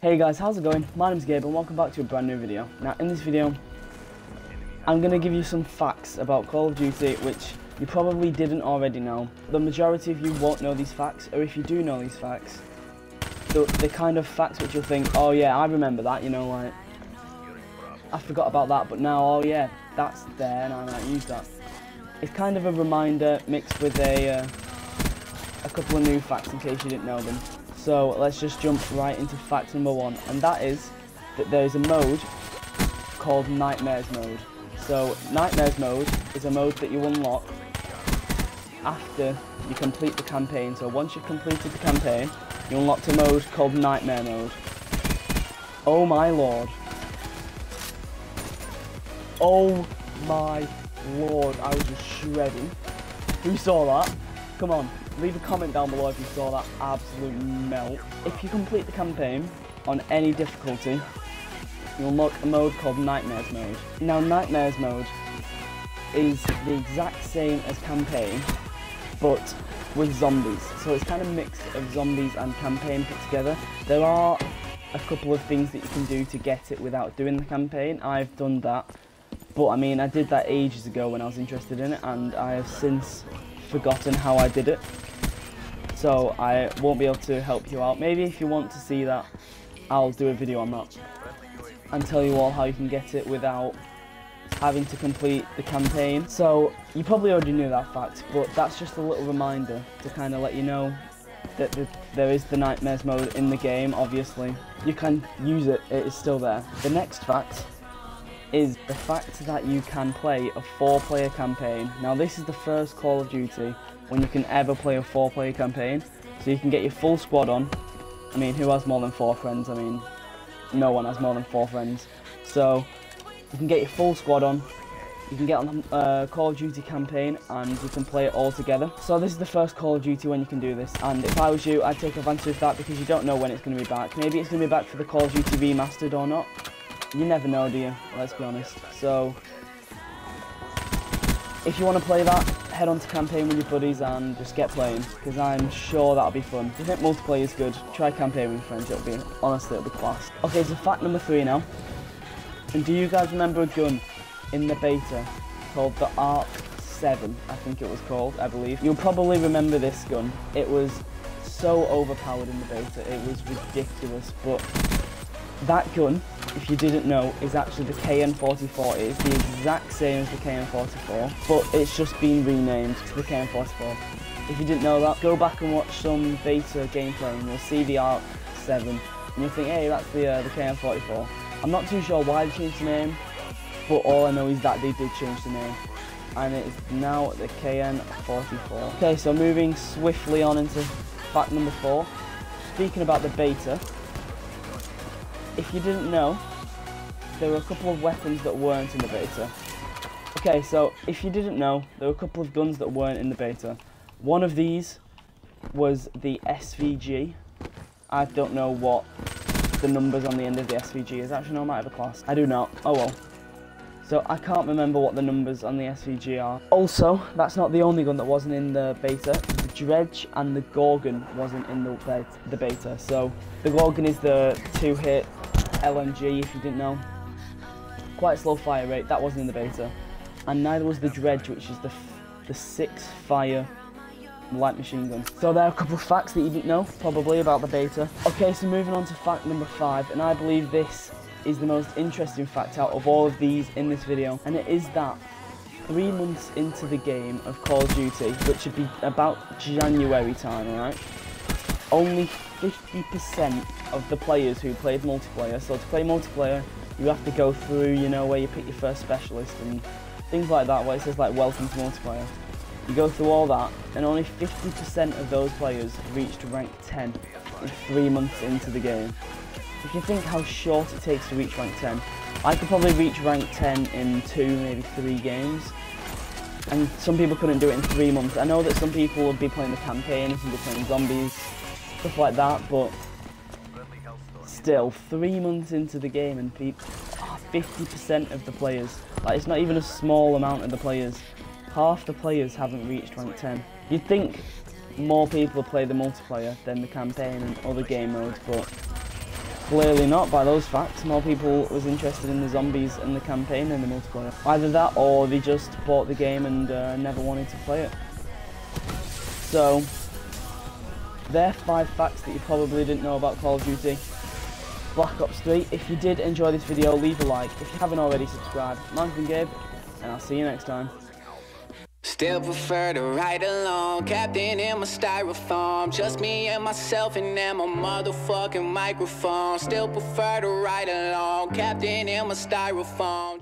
Hey guys, how's it going? My name's Gabe and welcome back to a brand new video. Now in this video, I'm going to give you some facts about Call of Duty which you probably didn't already know. The majority of you won't know these facts, or if you do know these facts, the, the kind of facts which you'll think, oh yeah, I remember that, you know, like, I forgot about that, but now, oh yeah, that's there and I might use that. It's kind of a reminder mixed with a, uh, a couple of new facts in case you didn't know them. So let's just jump right into fact number one, and that is that there is a mode called Nightmares mode. So Nightmares mode is a mode that you unlock after you complete the campaign. So once you've completed the campaign, you unlock a mode called Nightmare mode. Oh my lord. Oh my lord, I was just shredding. Who saw that? Come on, leave a comment down below if you saw that absolute melt. If you complete the campaign on any difficulty, you'll unlock a mode called Nightmares mode. Now Nightmares mode is the exact same as campaign, but with zombies. So it's kind of mix of zombies and campaign put together. There are a couple of things that you can do to get it without doing the campaign. I've done that. But I mean, I did that ages ago when I was interested in it, and I have since forgotten how I did it. So I won't be able to help you out. Maybe if you want to see that, I'll do a video on that and tell you all how you can get it without having to complete the campaign. So you probably already knew that fact, but that's just a little reminder to kind of let you know that the, there is the Nightmares mode in the game, obviously. You can use it, it is still there. The next fact is the fact that you can play a four player campaign. Now this is the first Call of Duty when you can ever play a four player campaign. So you can get your full squad on. I mean, who has more than four friends? I mean, no one has more than four friends. So you can get your full squad on. You can get on the uh, Call of Duty campaign and you can play it all together. So this is the first Call of Duty when you can do this. And if I was you, I'd take advantage of that because you don't know when it's going to be back. Maybe it's going to be back for the Call of Duty Remastered or not. You never know, do you? Let's be honest. So, if you want to play that, head on to campaign with your buddies and just get playing, because I'm sure that'll be fun. If you think multiplayer is good, try campaign with friends, it'll be, honestly, it'll be class. Okay, so fact number three now. And do you guys remember a gun in the beta called the ARC 7, I think it was called, I believe. You'll probably remember this gun. It was so overpowered in the beta, it was ridiculous, but that gun, if you didn't know, is actually the KN44. It is the exact same as the KN44, but it's just been renamed to the KN44. If you didn't know that, go back and watch some beta gameplay and you'll see the ARC 7 and you'll think, hey, that's the, uh, the KN44. I'm not too sure why they changed the name, but all I know is that they did change the name. And it is now the KN44. Okay, so moving swiftly on into fact number four. Speaking about the beta, if you didn't know, there were a couple of weapons that weren't in the beta. Okay, so if you didn't know, there were a couple of guns that weren't in the beta. One of these was the SVG. I don't know what the numbers on the end of the SVG is. Actually, no, I might have a class. I do not. Oh well. So I can't remember what the numbers on the SVG are. Also, that's not the only gun that wasn't in the beta. The Dredge and the Gorgon wasn't in the, the beta. So the Gorgon is the two-hit LMG, if you didn't know. Quite slow fire rate, that wasn't in the beta. And neither was the Dredge, which is the, the six fire light machine gun. So there are a couple of facts that you didn't know, probably, about the beta. Okay, so moving on to fact number five, and I believe this is the most interesting fact out of all of these in this video, and it is that three months into the game of Call of Duty, which should be about January time, alright? Only 50% of the players who played multiplayer. So to play multiplayer, you have to go through, you know, where you pick your first specialist and things like that, where it says like welcome to multiplayer. You go through all that, and only 50% of those players reached rank 10 three months into the game. If you think how short it takes to reach rank 10, I could probably reach rank 10 in two, maybe three games. And some people couldn't do it in three months. I know that some people would be playing the campaign, some be playing zombies, stuff like that, but still, three months into the game and 50% ah, of the players, like it's not even a small amount of the players, half the players haven't reached rank 10. You'd think more people play the multiplayer than the campaign and other game modes, but Clearly not by those facts. More people was interested in the zombies and the campaign than the multiplayer. Either that or they just bought the game and uh, never wanted to play it. So, they're five facts that you probably didn't know about Call of Duty. Black Ops 3. If you did enjoy this video, leave a like. If you haven't already, subscribe. Mine's been Gabe, and I'll see you next time. Still prefer to ride alone, captain in my styrofoam. Just me and myself and then my motherfucking microphone. Still prefer to ride alone, captain in my styrofoam.